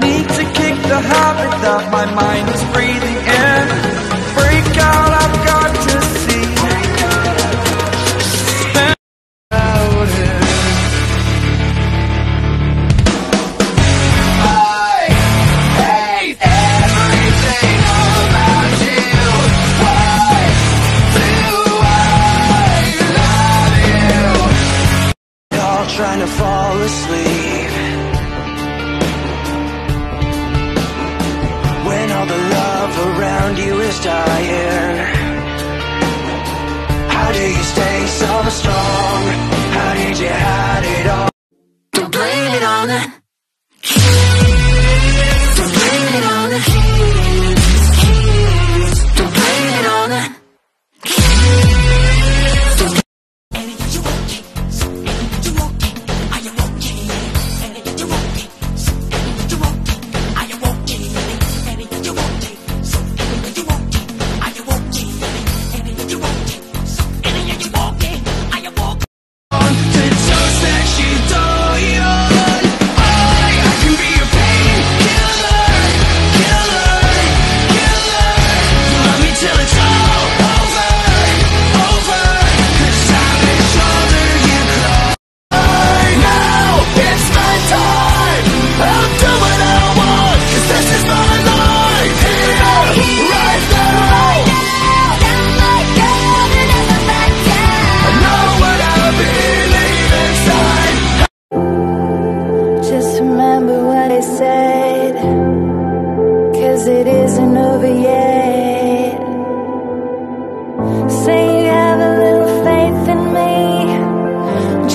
Need to kick the habit that my mind is breathing in. Break out, I've got to see. I hate everything about you. Why do I love you? Trying to fall asleep All the love around you is dying How do you stay so strong? How did you hide it all? Don't blame it on the Don't blame it on the kids Don't blame it on the kids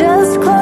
just close